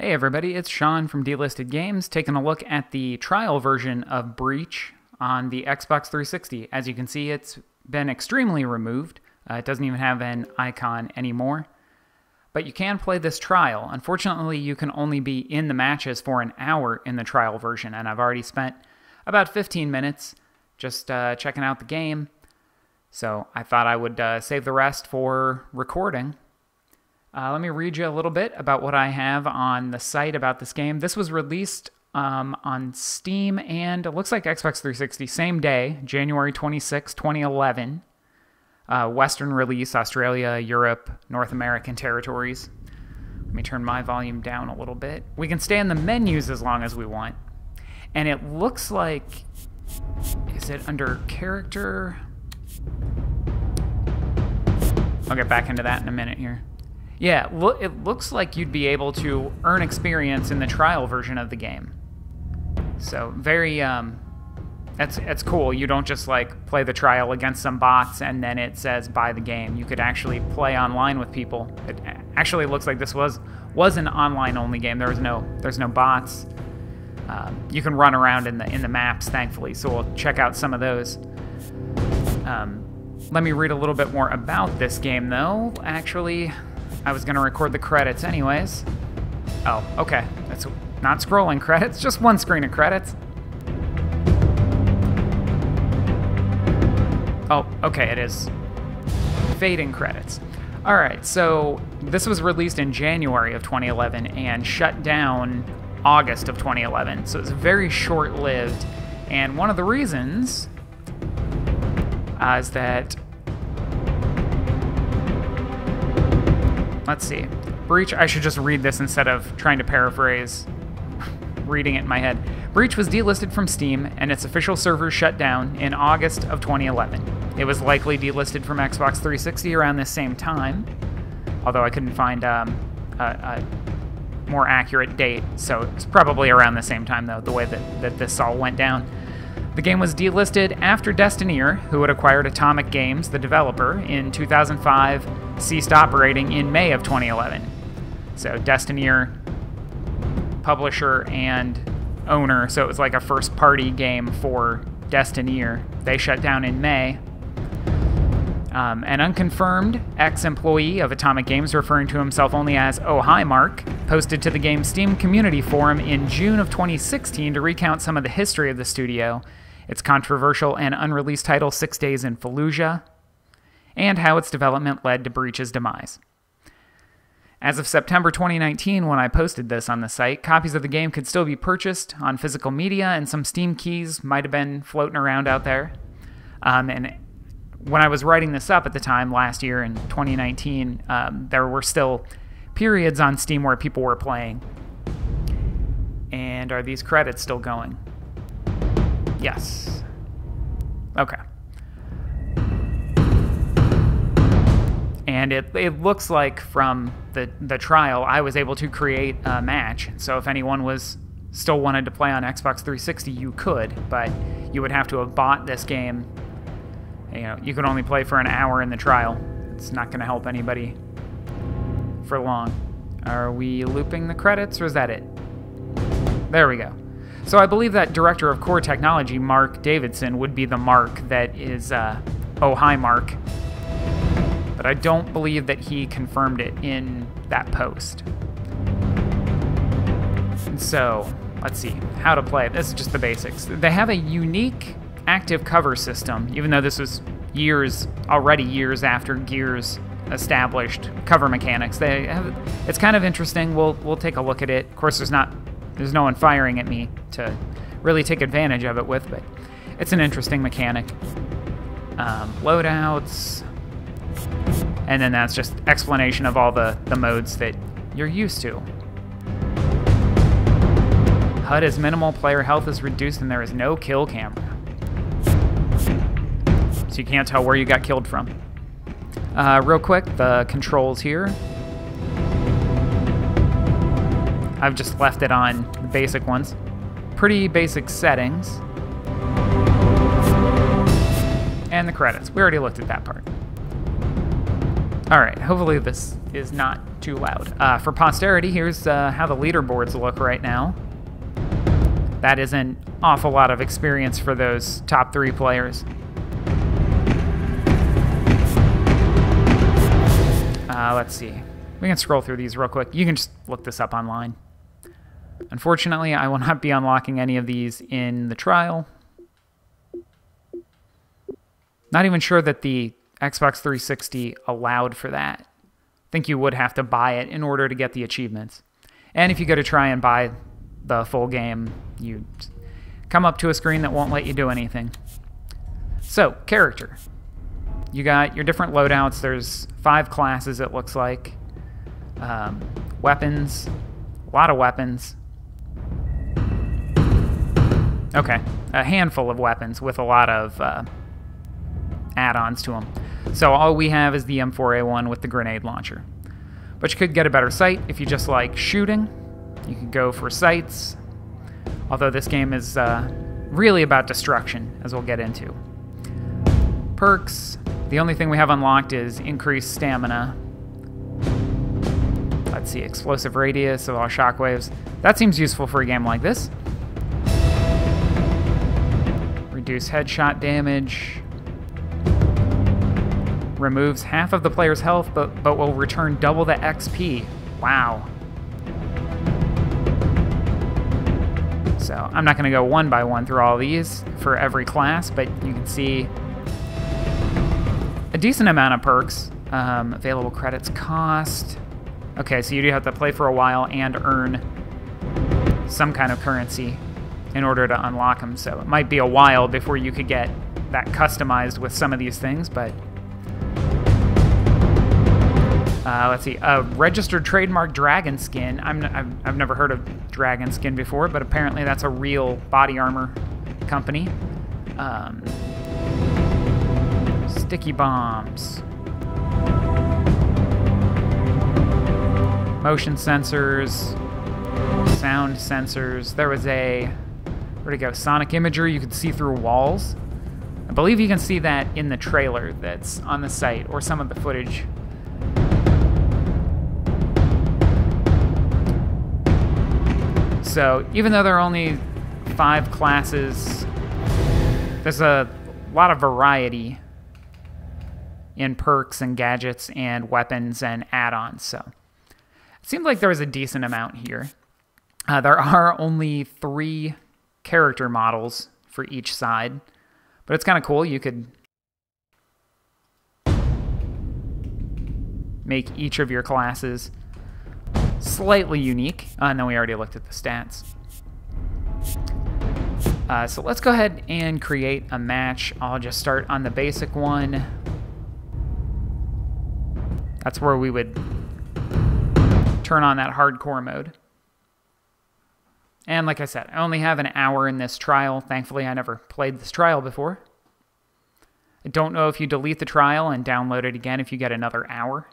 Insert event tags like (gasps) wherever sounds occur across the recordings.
Hey everybody, it's Sean from Delisted Games taking a look at the trial version of Breach on the Xbox 360. As you can see, it's been extremely removed. Uh, it doesn't even have an icon anymore. But you can play this trial. Unfortunately, you can only be in the matches for an hour in the trial version, and I've already spent about 15 minutes just uh, checking out the game. So I thought I would uh, save the rest for recording. Uh, let me read you a little bit about what I have on the site about this game. This was released um, on Steam and it looks like Xbox 360 same day, January 26, 2011. Uh, Western release, Australia, Europe, North American territories. Let me turn my volume down a little bit. We can stay in the menus as long as we want. And it looks like. Is it under character? I'll get back into that in a minute here. Yeah, it looks like you'd be able to earn experience in the trial version of the game. So very, um, that's that's cool. You don't just like play the trial against some bots and then it says buy the game. You could actually play online with people. It actually looks like this was was an online only game. There was no there's no bots. Um, you can run around in the in the maps, thankfully. So we'll check out some of those. Um, let me read a little bit more about this game, though. Actually, I was to record the credits anyways. Oh, okay. That's not scrolling credits, (laughs) just one screen of credits. Oh, okay, it is fading credits. All right, so this was released in January of 2011 and shut down August of 2011. So it's very short lived. And one of the reasons uh, is that Let's see. Breach, I should just read this instead of trying to paraphrase (laughs) reading it in my head. Breach was delisted from Steam and its official servers shut down in August of 2011. It was likely delisted from Xbox 360 around this same time, although I couldn't find um, a, a, more accurate date, so it's probably around the same time, though, the way that, that this all went down. The game was delisted after Destineer, who had acquired Atomic Games, the developer, in 2005, ceased operating in May of 2011. So Destineer, publisher and owner, so it was like a first party game for Destineer. They shut down in May. Um, an unconfirmed ex employee of Atomic Games, referring to himself only as Oh Hi Mark, posted to the game's Steam community forum in June of 2016 to recount some of the history of the studio its controversial and unreleased title Six Days in Fallujah, and how its development led to Breach's demise. As of September 2019, when I posted this on the site, copies of the game could still be purchased on physical media, and some Steam keys might have been floating around out there. Um, and when I was writing this up at the time last year in 2019, um, there were still periods on Steam where people were playing. And are these credits still going? Yes. Okay. And it, it looks like from the, the trial, I was able to create a match. So if anyone was still wanted to play on Xbox 360, you could, but you would have to have bought this game. You know, you could only play for an hour in the trial. It's not going to help anybody for long. Are we looping the credits, or is that it? There we go. So I believe that director of core technology, Mark Davidson, would be the Mark that is, uh, oh, hi, Mark. But I don't believe that he confirmed it in that post. And so, let's see, how to play. This is just the basics. They have a unique active cover system, even though this was years, already years after Gears established cover mechanics. They have, it's kind of interesting. We'll, we'll take a look at it. Of course, there's not there's no one firing at me to really take advantage of it with, but it's an interesting mechanic. Um, loadouts, and then that's just explanation of all the, the modes that you're used to. HUD is minimal, player health is reduced, and there is no kill camera. So you can't tell where you got killed from. Uh, real quick, the controls here. I've just left it on the basic ones. Pretty basic settings. And the credits. We already looked at that part. All right, hopefully this is not too loud. Uh, for posterity, here's uh, how the leaderboards look right now. That is an awful lot of experience for those top three players. Uh, let's see. We can scroll through these real quick. You can just look this up online. Unfortunately, I will not be unlocking any of these in the trial. Not even sure that the Xbox 360 allowed for that. I think you would have to buy it in order to get the achievements. And if you go to try and buy the full game, you come up to a screen that won't let you do anything. So, character. You got your different loadouts. There's five classes, it looks like. Um, weapons. A lot of weapons. Okay. A handful of weapons with a lot of uh, add-ons to them. So all we have is the M4A1 with the grenade launcher. But you could get a better sight if you just like shooting. You could go for sights. Although this game is uh, really about destruction, as we'll get into. Perks. The only thing we have unlocked is increased stamina. Let's see, explosive radius of all shockwaves. That seems useful for a game like this. Reduce headshot damage removes half of the player's health, but, but will return double the XP. Wow. So I'm not going to go one by one through all these for every class, but you can see a decent amount of perks. Um, available credits cost. Okay, so you do have to play for a while and earn some kind of currency in order to unlock them. So it might be a while before you could get that customized with some of these things, but uh, let's see, a registered trademark dragon skin. I'm, I've, I've never heard of dragon skin before, but apparently that's a real body armor company. Um, sticky bombs. Motion sensors. Sound sensors. There was a, where'd it go? Sonic imagery. You can see through walls. I believe you can see that in the trailer that's on the site or some of the footage So even though there are only five classes, there's a lot of variety in perks and gadgets and weapons and add-ons. So it seemed like there was a decent amount here. Uh, there are only three character models for each side, but it's kind of cool. You could make each of your classes slightly unique. Uh, and then we already looked at the stats. Uh, so let's go ahead and create a match. I'll just start on the basic one. That's where we would turn on that hardcore mode. And like I said, I only have an hour in this trial. Thankfully, I never played this trial before. I don't know if you delete the trial and download it again if you get another hour.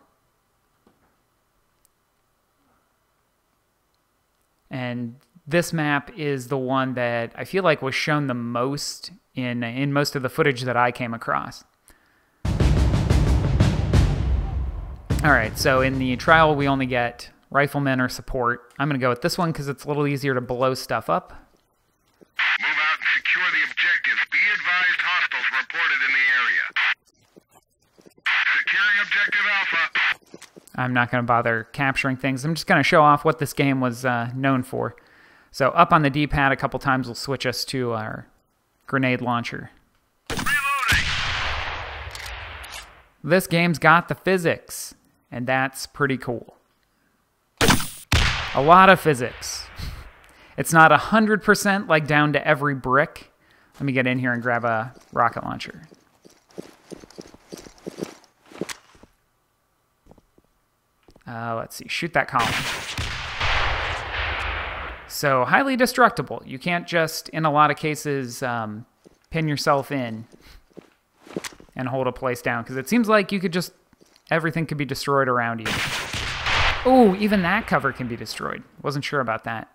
And this map is the one that I feel like was shown the most in in most of the footage that I came across. All right, so in the trial we only get riflemen or support. I'm going to go with this one because it's a little easier to blow stuff up. Move out and secure the objectives. Be advised hostiles reported in the area. Securing objective Alpha. I'm not going to bother capturing things. I'm just going to show off what this game was uh, known for. So up on the D-pad a couple times will switch us to our grenade launcher. Reloading. This game's got the physics, and that's pretty cool. A lot of physics. It's not 100% like down to every brick. Let me get in here and grab a rocket launcher. Uh, let's see, shoot that column. So highly destructible. You can't just, in a lot of cases, um, pin yourself in and hold a place down because it seems like you could just everything could be destroyed around you. Oh, even that cover can be destroyed. Wasn't sure about that.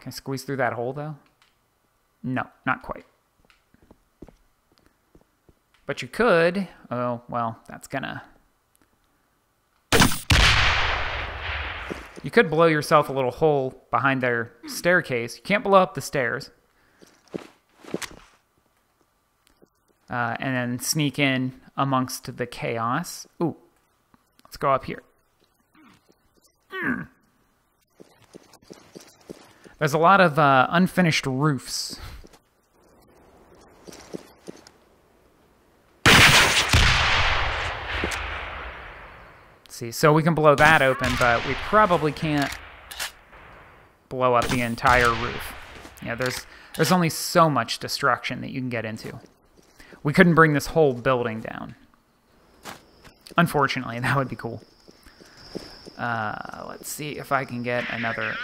Can I squeeze through that hole though? No, not quite. But you could. Oh, well, that's gonna. You could blow yourself a little hole behind their staircase. You can't blow up the stairs. Uh, and then sneak in amongst the chaos. Ooh, let's go up here. Hmm. There's a lot of uh, unfinished roofs. see, so we can blow that open, but we probably can't blow up the entire roof. Yeah, there's there's only so much destruction that you can get into. We couldn't bring this whole building down. Unfortunately, (laughs) that would be cool. Uh, let's see if I can get another...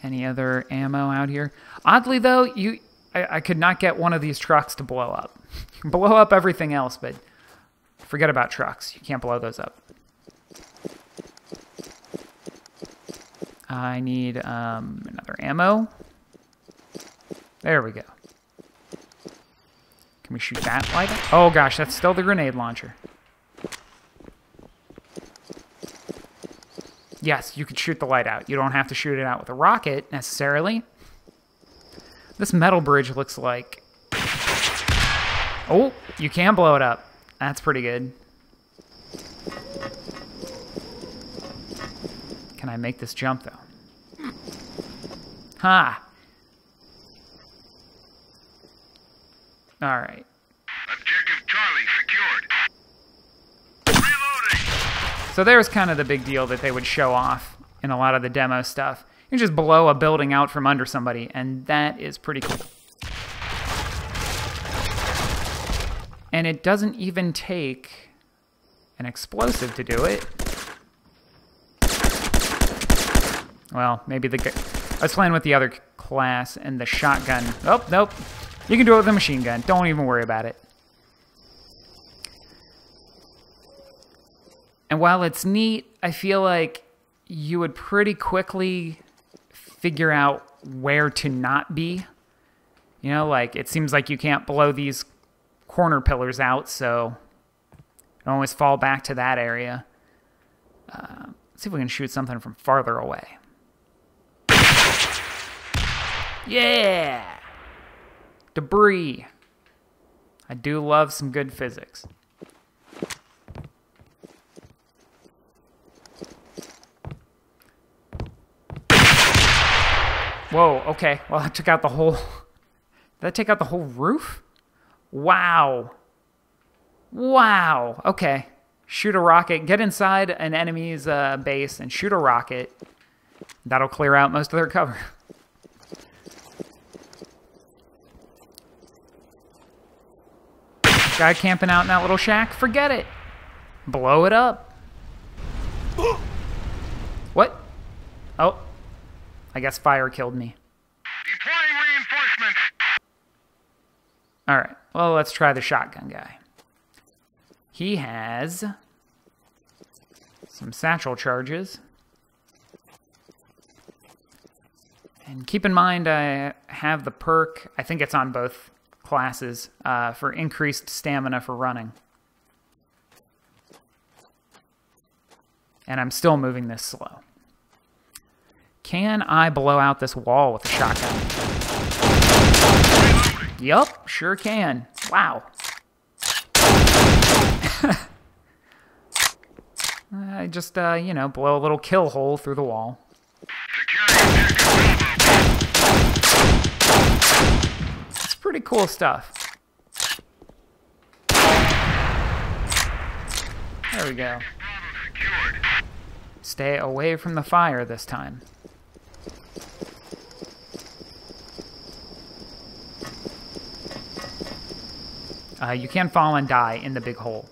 Any other ammo out here? Oddly, though, you I, I could not get one of these trucks to blow up. (laughs) Blow up everything else, but forget about trucks. You can't blow those up. I need um, another ammo. There we go. Can we shoot that light? Oh gosh, that's still the grenade launcher. Yes, you could shoot the light out. You don't have to shoot it out with a rocket, necessarily. This metal bridge looks like... Oh, you can blow it up. That's pretty good. Can I make this jump, though? Ha! Alright. Objective Charlie secured. Reloading. So there's kind of the big deal that they would show off in a lot of the demo stuff. You just blow a building out from under somebody, and that is pretty cool. And it doesn't even take an explosive to do it. Well, maybe the... I was playing with the other class and the shotgun. Oh, nope. You can do it with a machine gun. Don't even worry about it. And while it's neat, I feel like you would pretty quickly figure out where to not be. You know, like it seems like you can't blow these corner pillars out, so you always fall back to that area. Uh, see if we can shoot something from farther away. Yeah! Debris. I do love some good physics. Whoa, okay. Well, I took out the whole... Did (laughs) that take out the whole roof? Wow. Wow. Okay. Shoot a rocket. Get inside an enemy's uh, base and shoot a rocket. That'll clear out most of their cover. (laughs) Guy camping out in that little shack? Forget it. Blow it up. what? Oh. I guess fire killed me. Deploying reinforcements. All right. Well, let's try the shotgun guy. He has some satchel charges. And keep in mind, I have the perk, I think it's on both classes uh, for increased stamina for running. And I'm still moving this slow. Can I blow out this wall with a shotgun? Yup, sure can. Wow. (laughs) I just, uh, you know, blow a little kill hole through the wall. pretty cool stuff. There we go. Stay away from the fire this time. Uh, you can fall and die in the big hole.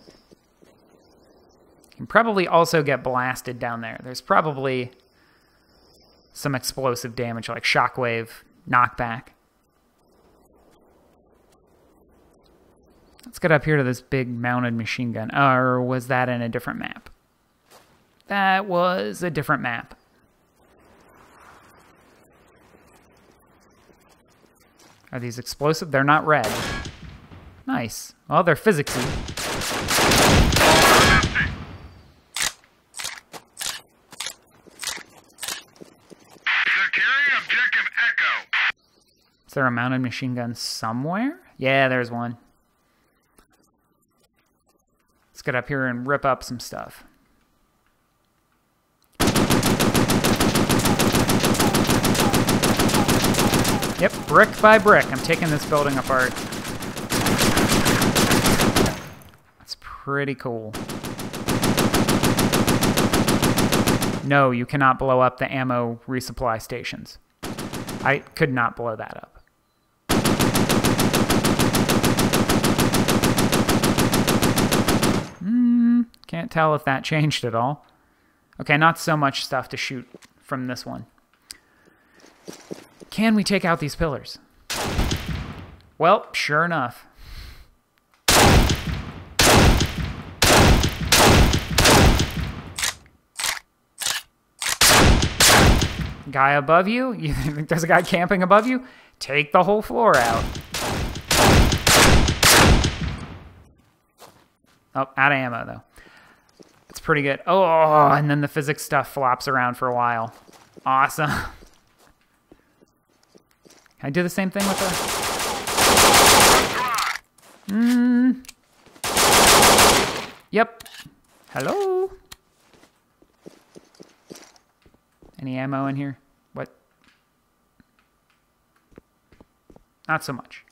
You can probably also get blasted down there. There's probably some explosive damage like shockwave, knockback. Let's get up here to this big mounted machine gun. Or was that in a different map? That was a different map. Are these explosive? They're not red. Nice. Well, they're physicsy. Is there a mounted machine gun somewhere? Yeah, there's one. Get up here and rip up some stuff. Yep, brick by brick, I'm taking this building apart. That's pretty cool. No, you cannot blow up the ammo resupply stations. I could not blow that up. Hmm, can't tell if that (laughs) changed at all. Okay, not so much stuff to shoot from this one. Can we take out these pillars? Well, sure enough. Guy above you? (laughs) You there's a guy camping above you? Take the whole floor out. Oh, out of ammo, though. It's pretty good. Oh, and then the physics stuff flops around for a while. Awesome. (laughs) Can I do the same thing with the... Mm. Yep. Hello? Any ammo in here? What? Not so much.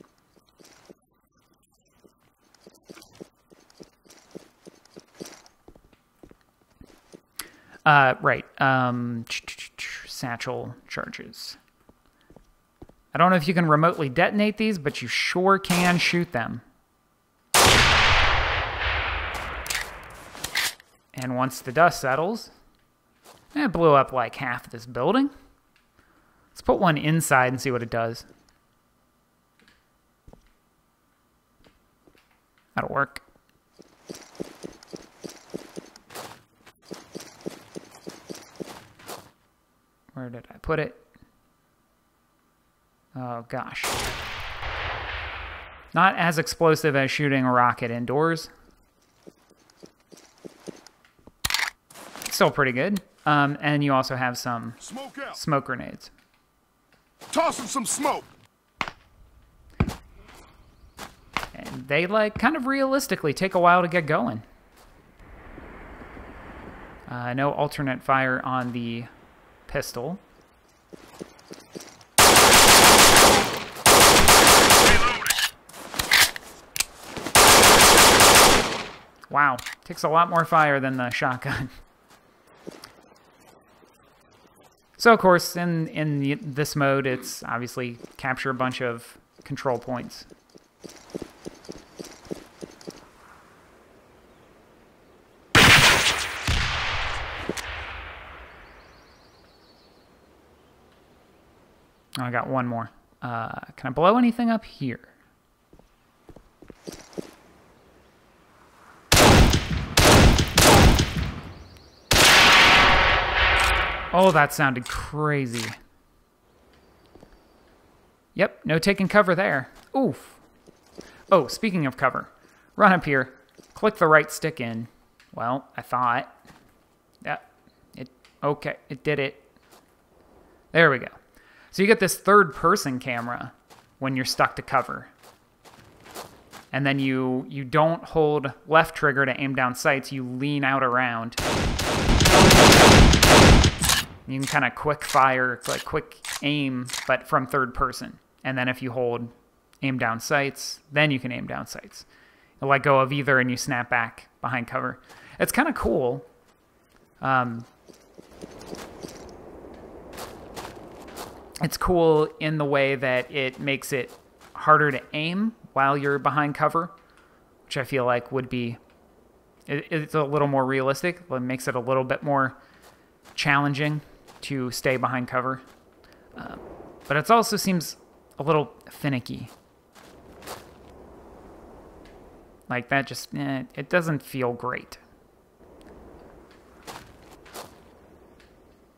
Uh, right. Um, satchel charges. I don't know if you can remotely detonate these, but you sure can shoot them. And once the dust settles, it blew up like half this building. Let's put one inside and see what it does. That'll work. Where did I put it? Oh gosh. Not as explosive as shooting a rocket indoors. Still pretty good. Um, and you also have some Smoke smoke grenades. Tossing some smoke. And they, like, kind of realistically take a while to get going. Uh, no alternate fire on the pistol. Wow, takes a lot more fire than the shotgun. So of course, in in this mode, it's obviously capture a bunch of control points. I got one more. Uh, can I blow anything up here? Oh, that sounded crazy. Yep, no taking cover there. Oof. Oh, speaking of cover, run up here, click the right stick in. Well, I thought. Yeah, it, okay, it did it. There we go. So you get this third person camera when you're stuck to cover. And then you you don't hold left trigger to aim down sights, you lean out around. You can kind of quick fire, it's like quick aim, but from third person. And then if you hold aim down sights, then you can aim down sights. You let go of either and you snap back behind cover. It's kind of cool. Um, it's cool in the way that it makes it harder to aim while you're behind cover, which I feel like would be it, it's a little more realistic. It makes it a little bit more challenging to stay behind cover. Uh, but it also seems a little finicky. Like that just, eh, it doesn't feel great.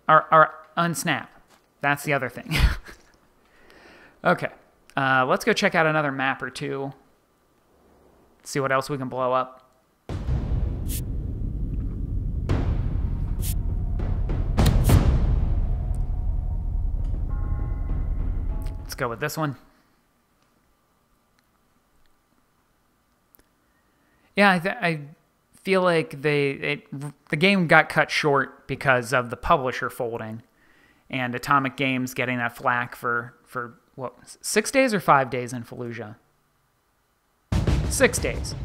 Or, or unsnap. That's the other thing. (laughs) okay. Uh, let's go check out another map or two. See what else we can blow up. Let's go with this one. Yeah, I, I feel like they it, the game got cut short because of the publisher folding, and Atomic Games getting that flack for for what six days or five days in Fallujah. Six days.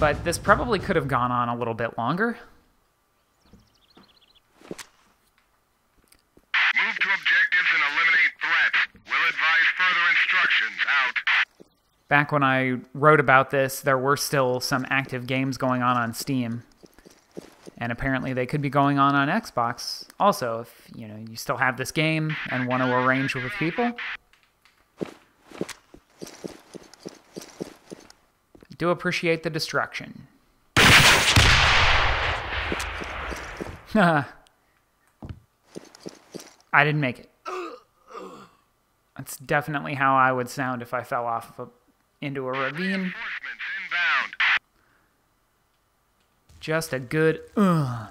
But this probably could have gone on a little bit longer. Move to objectives and eliminate threats. Will advise further instructions. Out. Back when I wrote about this, there were still some active games going on on Steam. And apparently they could be going on on Xbox also if, you know, you still have this game and want to arrange with people. Do appreciate the destruction. (laughs) I didn't make it. That's definitely how I would sound if I fell off of a, into a ravine. Just a good ugh.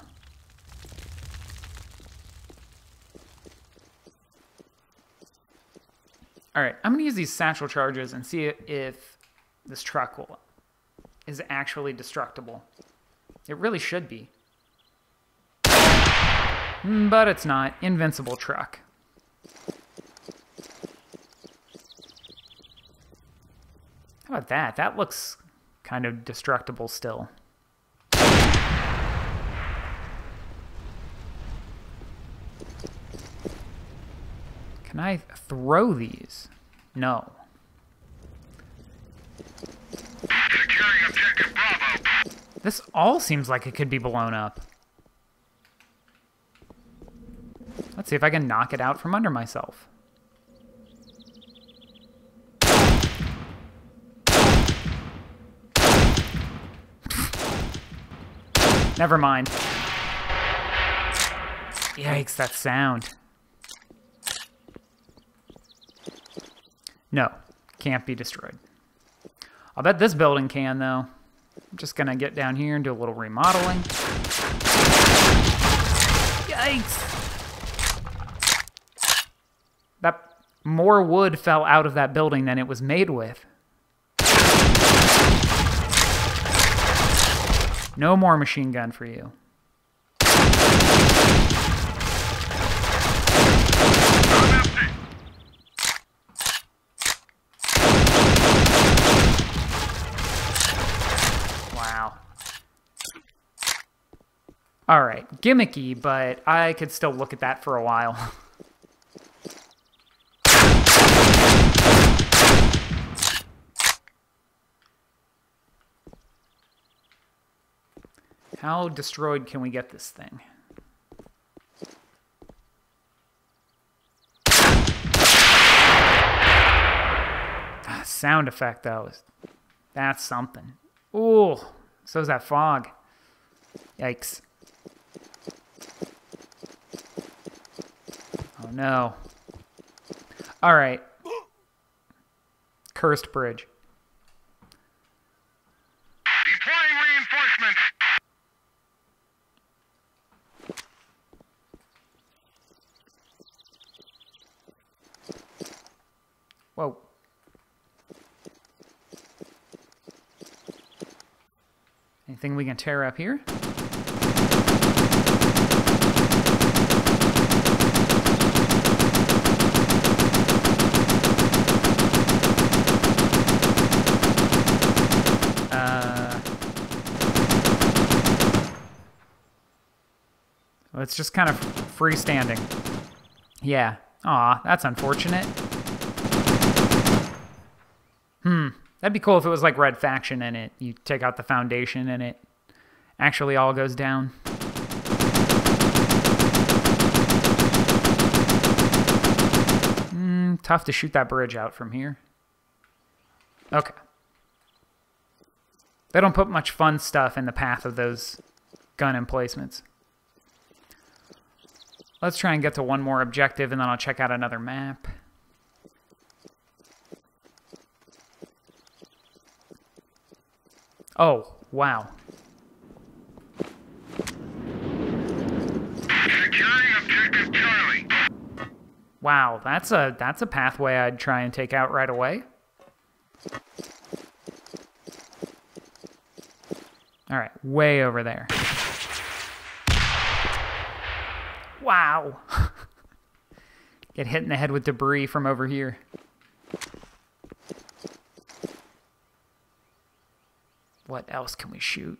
All right, I'm to use these satchel charges and see if this truck will is actually destructible. It really should be. Mm, But it's not. Invincible truck. How about that? That looks kind of destructible still. Can I throw these? No. This all seems like it could be blown up. Let's see if I can knock it out from under myself. Never mind. Yikes, that sound. No, can't be destroyed. I'll bet this building can, though. I'm just gonna get down here and do a little remodeling. Yikes! That more wood fell out of that building than it was made with. No more machine gun for you. Wow. All right, gimmicky, but I could still look at that for a while. (laughs) How destroyed can we get this thing? Ah, Sound effect, though. That's something. Ooh, so's that fog. Yikes. Oh no. All right. Cursed bridge. Deploying reinforcements. Whoa. Anything we can tear up here? Just kind of freestanding. Yeah. Aw, that's unfortunate. Hmm. That'd be cool if it was like Red Faction and it you take out the foundation and it actually all goes down. Mm, tough to shoot that bridge out from here. Okay. They don't put much fun stuff in the path of those gun emplacements. Let's try and get to one more objective, and then I'll check out another map. Oh, wow. Wow, that's a that's a pathway I'd try and take out right away. All right, way over there. Wow. (laughs) Get hit in the head with debris from over here. What else can we shoot?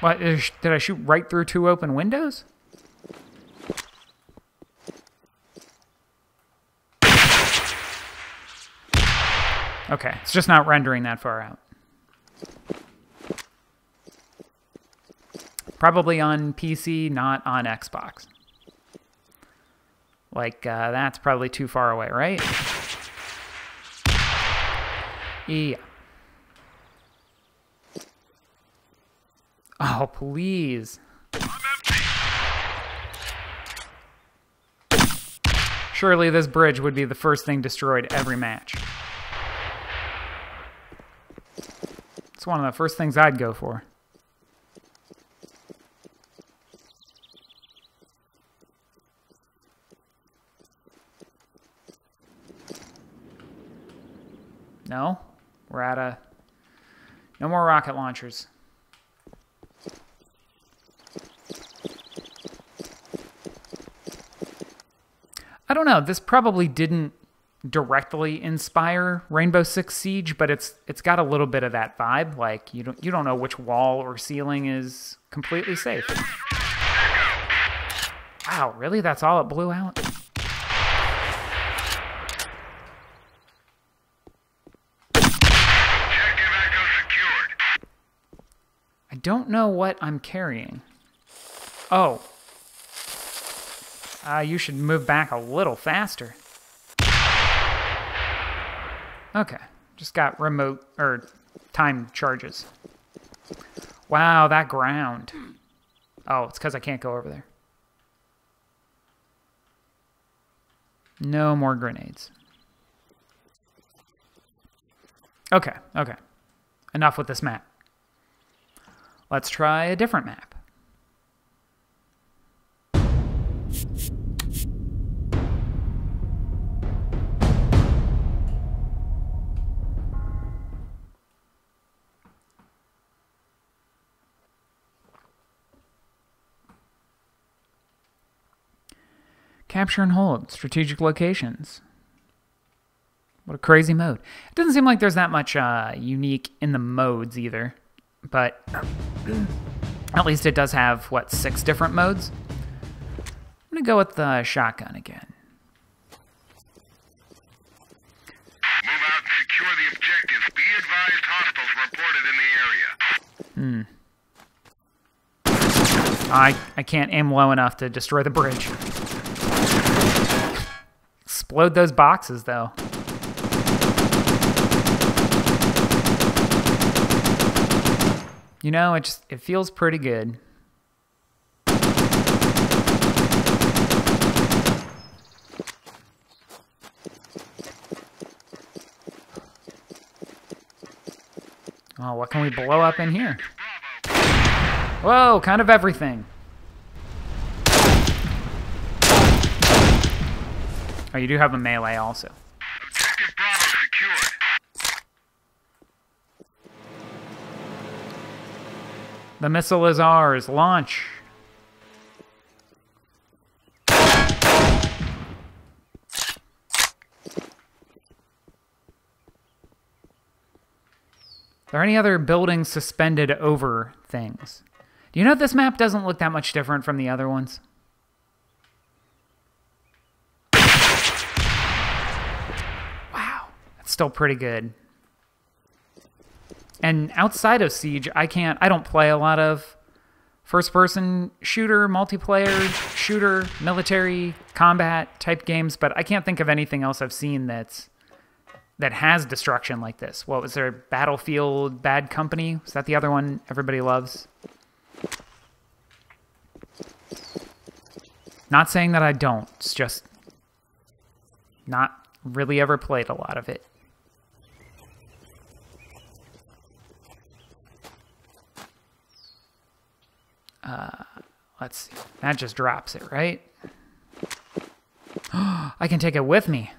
What did I shoot right through two open windows? Okay, it's just not rendering that far out. Probably on PC, not on Xbox. Like, uh, that's probably too far away, right? Yeah. Oh, please. Surely this bridge would be the first thing destroyed every match. It's one of the first things I'd go for. No? We're at a... No more rocket launchers. I don't know. This probably didn't directly inspire Rainbow Six Siege, but it's it's got a little bit of that vibe. Like you don't you don't know which wall or ceiling is completely safe. Wow, really? That's all it blew out? Objective Echo secured. I don't know what I'm carrying. Oh. Uh, you should move back a little faster. Okay. Just got remote or time charges. Wow, that ground. Oh, it's because I can't go over there. No more grenades. Okay, okay. Enough with this map. Let's try a different map. Capture and hold strategic locations. What a crazy mode. It doesn't seem like there's that much uh, unique in the modes either, but at least it does have, what, six different modes? I'm going to go with the shotgun again. Move out and secure the objectives. Be advised hostiles reported in the area. Hmm. I, I can't aim low enough to destroy the bridge. Explode those boxes, though. You know, it just it feels pretty good. Oh, what can we blow up in here? Whoa, kind of everything. Oh, you do have a melee also. Objective Bravo secured. The missile is ours. Launch. Are there any other buildings suspended over things? Do you know this map doesn't look that much different from the other ones? Wow, that's still pretty good. And outside of Siege, I can't, I don't play a lot of first person shooter, multiplayer, shooter, military, combat type games, but I can't think of anything else I've seen that's that has destruction like this. What was there? Battlefield Bad Company? Is that the other one everybody loves? Not saying that I don't. It's just not really ever played a lot of it. Uh, let's see. That just drops it, right? (gasps) I can take it with me.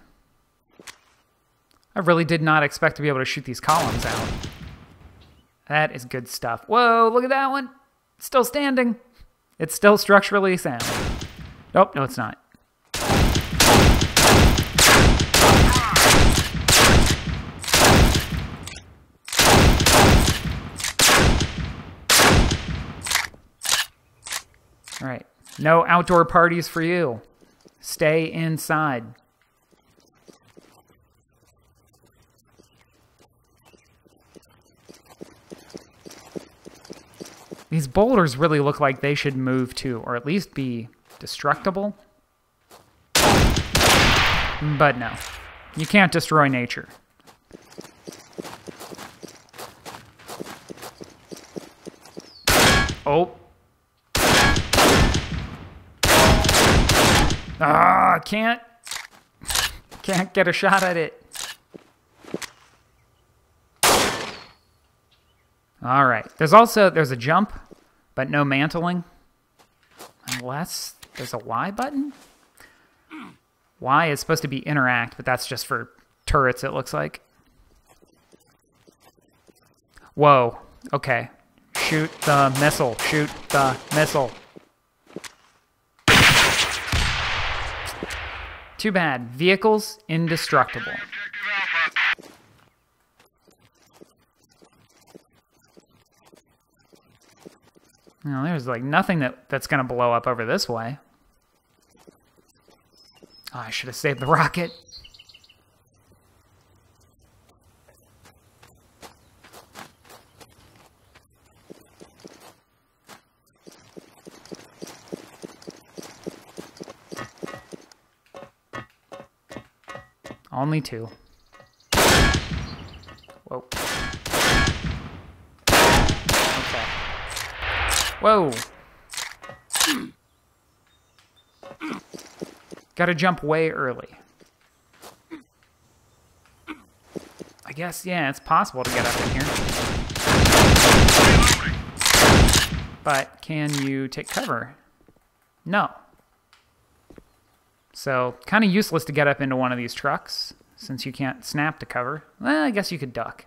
I really did not expect to be able to shoot these columns out. That is good stuff. Whoa, look at that one. It's still standing. It's still structurally sound. Nope, no, it's not. All right. No outdoor parties for you. Stay inside. These boulders really look like they should move too, or at least be destructible. But no, you can't destroy nature. Oh. Ah, can't. Can't get a shot at it. All right. There's also there's a jump, but no mantling. Unless there's a Y button. Y is supposed to be interact, but that's just for turrets. It looks like. Whoa. Okay. Shoot the missile. Shoot the missile. Too bad. Vehicles indestructible. Objective Alpha. No, there's like nothing that, that's going to blow up over this way. Oh, I should have saved the rocket. Only two. Whoa. Okay. Whoa. Gotta jump way early. I guess, yeah, it's possible to get up in here. But can you take cover? No. So, kind of useless to get up into one of these trucks since you can't snap to cover. Well, I guess you could duck.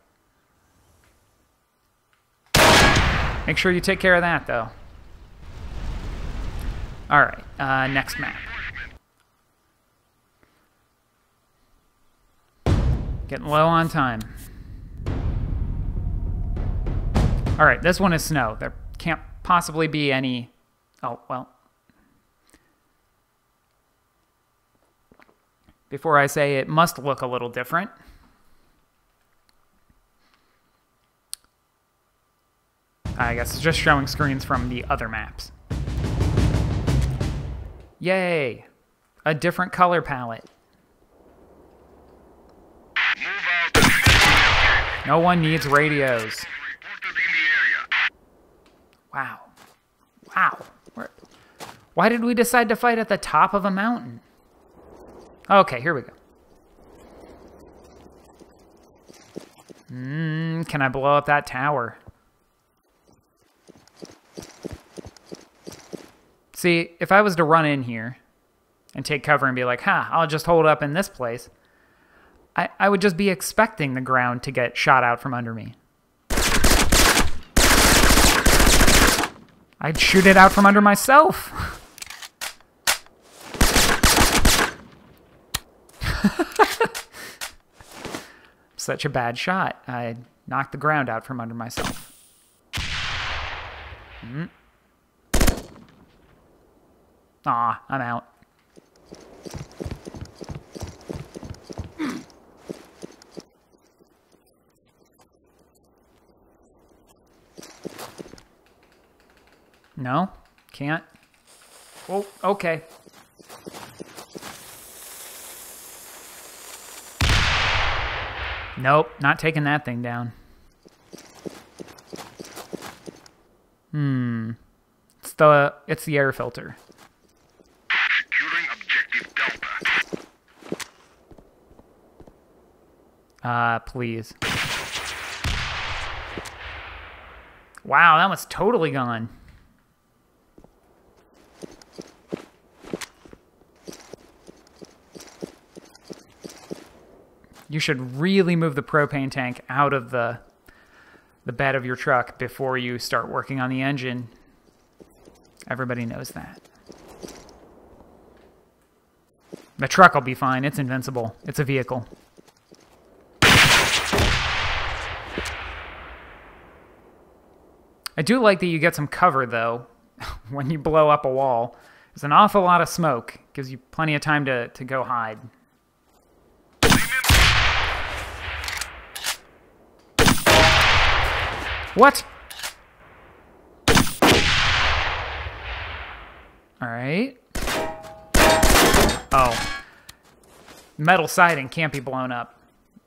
Make sure you take care of that, though. All right, uh, next map. Getting low on time. All right, this one is snow. There can't possibly be any. Oh, well. Before I say it must look a little different. I guess it's just showing screens from the other maps. Yay! A different color palette. No one needs radios. Wow. Wow. Why did we decide to fight at the top of a mountain? Okay, here we go. Mm, can I blow up that tower? See, if I was to run in here and take cover and be like, ha, I'll just hold up in this place, I, I would just be expecting the ground to get shot out from under me. I'd shoot it out from under myself. (laughs) Such a bad shot. I knocked the ground out from under myself. Mm. Aw, I'm out. No? Can't? Oh, okay. Nope, not taking that thing down. Hmm. It's the it's the air filter. Securing objective Delta. Uh, please. Wow, that was totally gone. You should really move the propane tank out of the the bed of your truck before you start working on the engine. Everybody knows that. The truck will be fine. It's invincible. It's a vehicle. I do like that you get some cover, though, (laughs) when you blow up a wall. There's an awful lot of smoke. Gives you plenty of time to, to go hide. What? Alright. Oh. Metal siding can't be blown up.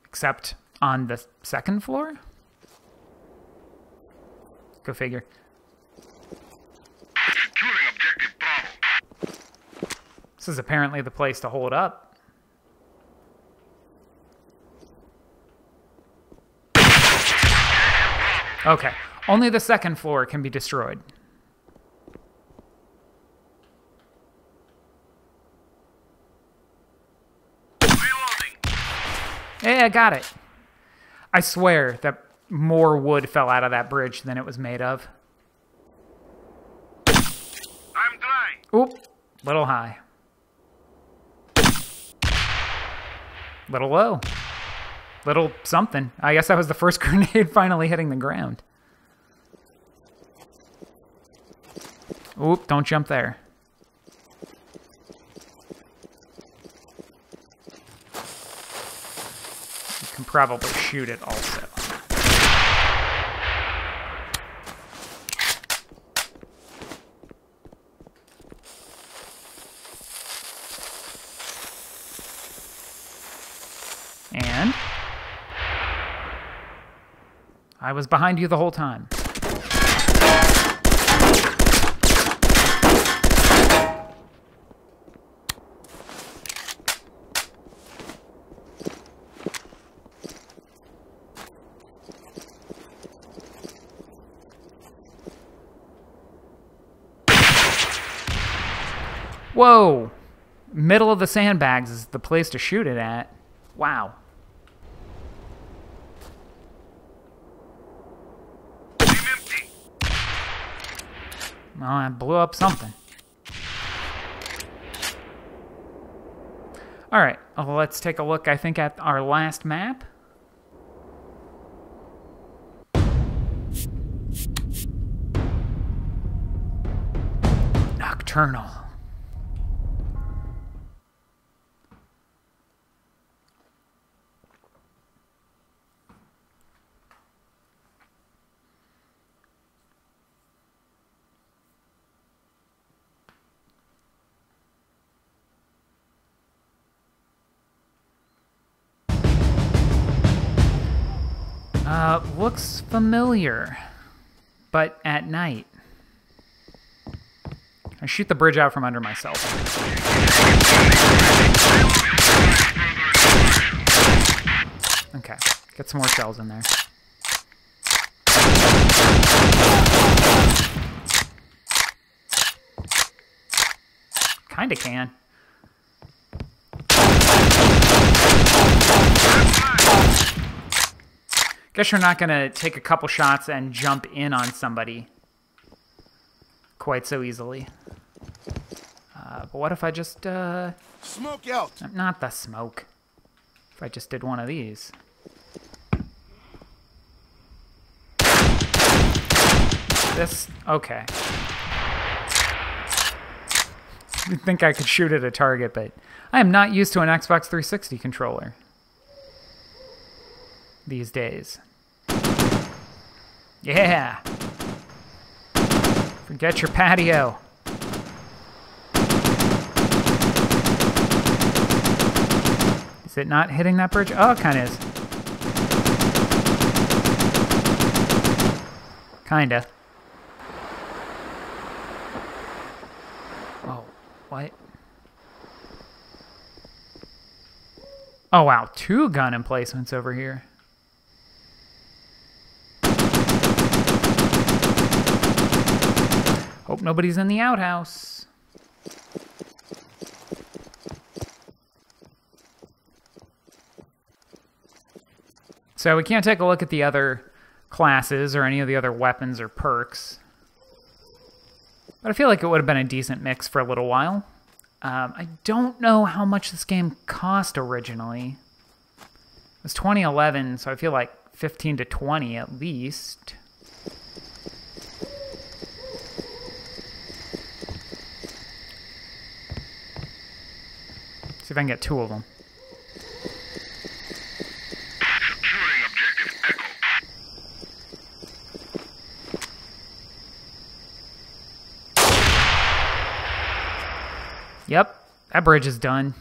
Except on the second floor? Go figure. This is apparently the place to hold up. Okay. Only the second floor can be destroyed. Hey, I got it. I swear that more wood fell out of that bridge than it was made of. I'm dry. Oop, little high. Little low. Little something. I guess that was the first (laughs) grenade finally hitting the ground. Oop, don't jump there. You can probably shoot it also. And I was behind you the whole time. Whoa! Middle of the sandbags is the place to shoot it at. Wow. Well, I blew up something. All right, well, let's take a look, I think, at our last map. Nocturnal. Uh, looks familiar, but at night. I shoot the bridge out from under myself. Okay, get some more shells in there. Kinda can. Guess you're not gonna take a couple shots and jump in on somebody quite so easily. Uh, but what if I just, uh, Smoke out. not the smoke. If I just did one of these. This, okay. You'd think I could shoot at a target, but I am not used to an Xbox 360 controller these days. Yeah. Forget your patio. Is it not hitting that bridge? Oh, it kind of is. Kinda. Oh, what? Oh, wow. Two gun emplacements over here. Nobody's in the outhouse. So we can't take a look at the other classes or any of the other weapons or perks. But I feel like it would have been a decent mix for a little while. Um, I don't know how much this game cost originally. It was 2011, so I feel like 15 to 20 at least. See if I can get two of them. Securing objective Echo. Yep, that bridge is done.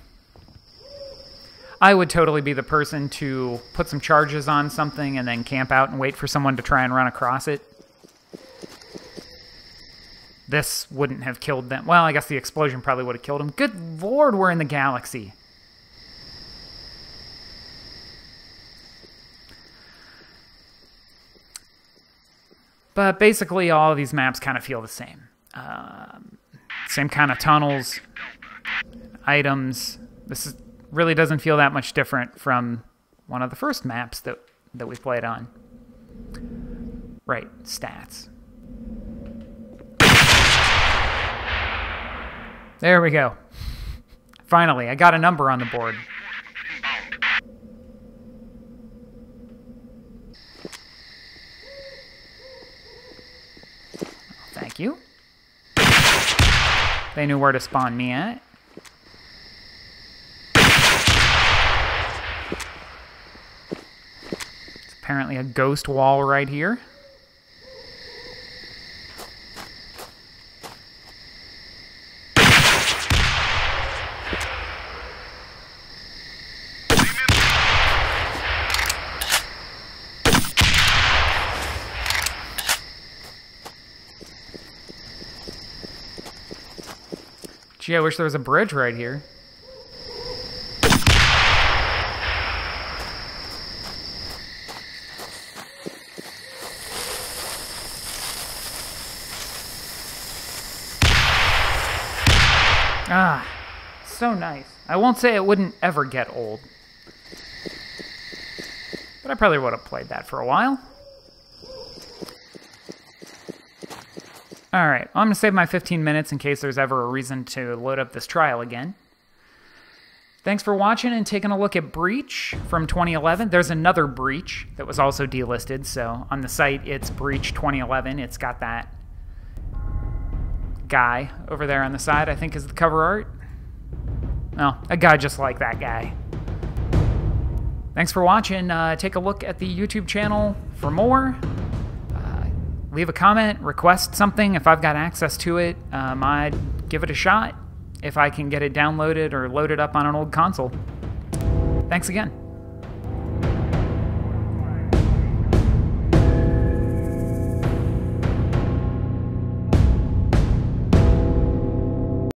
I would totally be the person to put some charges on something and then camp out and wait for someone to try and run across it. This wouldn't have killed them. Well, I guess the explosion probably would have killed them. Good lord, we're in the galaxy. But basically, all of these maps kind of feel the same. Um, same kind of tunnels, items. This is, really doesn't feel that much different from one of the first maps that, that we played on. Right, stats. There we go. Finally, I got a number on the board. Thank you. They knew where to spawn me at. It's apparently a ghost wall right here. Gee, I wish there was a bridge right here. Ah, so nice. I won't say it wouldn't ever get old. But I probably would have played that for a while. All right, I'm going to save my 15 minutes in case there's ever a reason to load up this trial again. Thanks for watching and taking a look at Breach from 2011. There's another Breach that was also delisted, so on the site it's Breach 2011. It's got that guy over there on the side, I think is the cover art. Well, a guy just like that guy. Thanks for watching. Uh, take a look at the YouTube channel for more leave a comment, request something if I've got access to it. Um, I'd give it a shot if I can get it downloaded or loaded up on an old console. Thanks again.